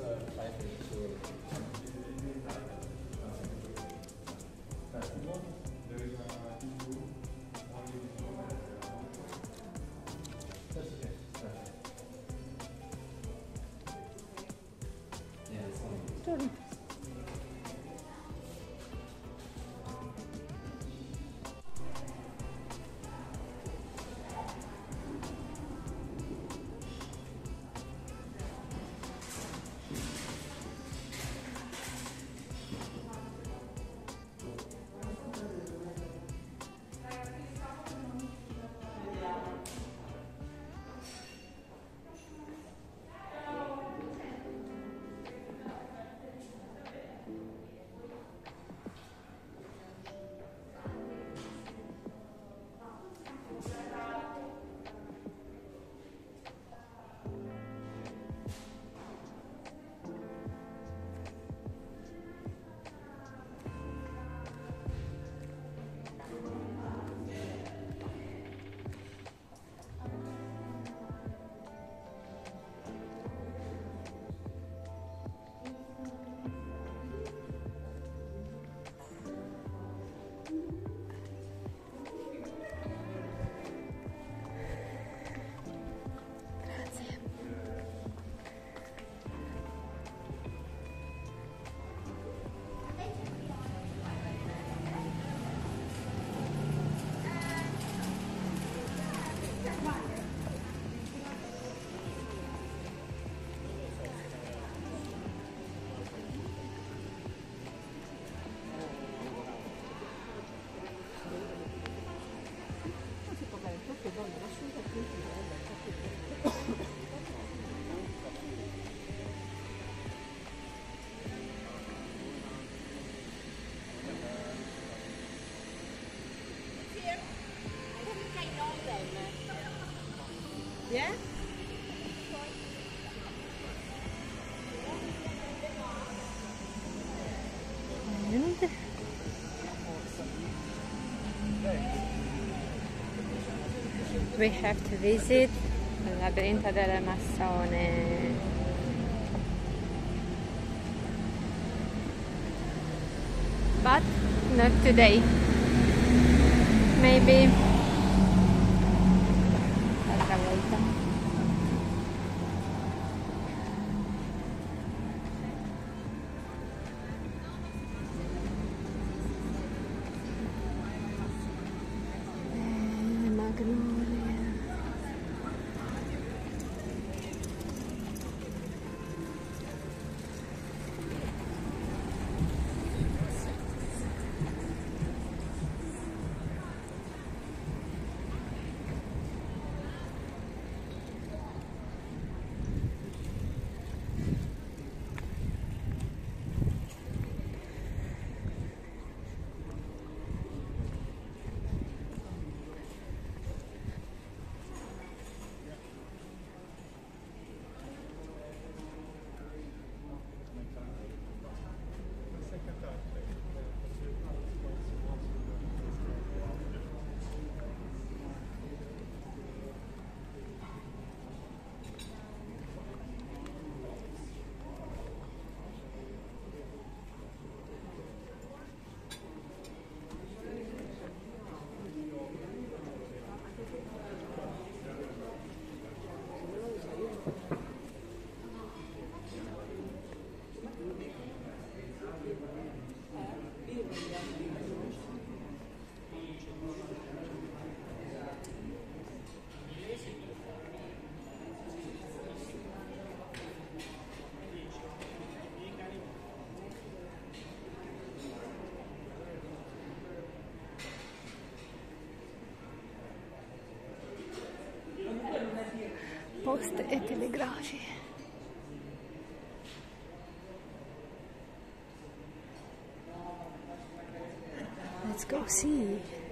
uh, Yeah? And we have to visit Labyrinth labirinto delle Masone. But not today. Maybe Poste e telegrafi. Let's go see.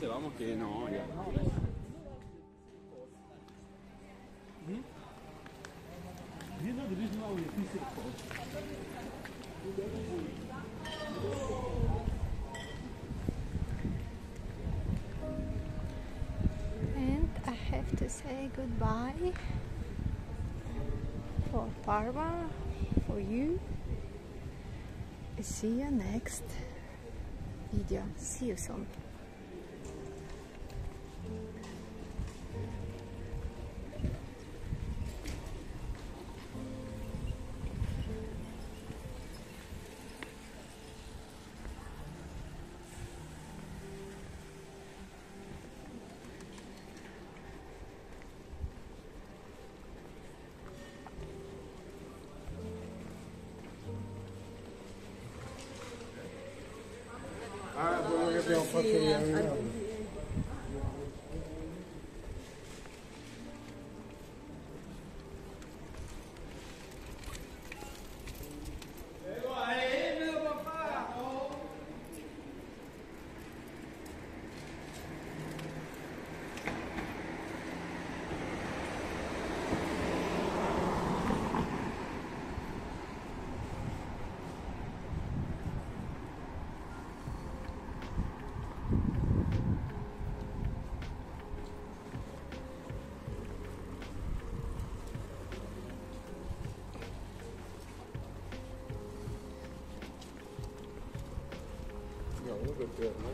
Classe, vamos, que no, ya. And I have to say goodbye for Parma, for you. See you next video. See you soon. No,